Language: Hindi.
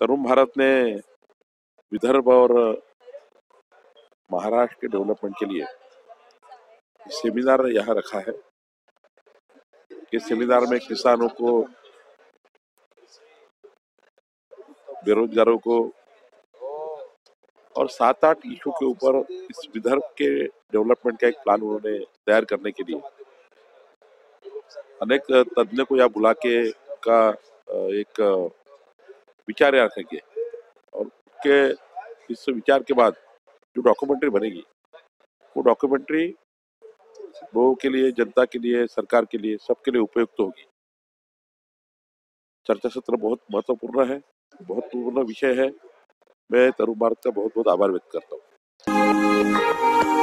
तरुण भारत ने विदर्भ और महाराष्ट्र के डेवलपमेंट के लिए सेमिनार यहाँ रखा है। इस सेमिनार में किसानों को, बेरोजगारों को और सात आठ इशू के ऊपर इस विदर्भ के डेवलपमेंट का एक प्लान उन्होंने तैयार करने के लिए। अनेक तज्ञ को यहाँ बुला के का, एक विचार रखेंगे और के इस विचार के बाद जो डॉक्यूमेंट्री बनेगी, वो डॉक्यूमेंट्री लोगों के लिए, जनता के लिए, सरकार के लिए सबके लिए उपयुक्त होगी। चर्चा सत्र बहुत महत्वपूर्ण है, बहुत महत्वपूर्ण विषय है। मैं तरुण भारत का बहुत बहुत आभार व्यक्त करता हूँ।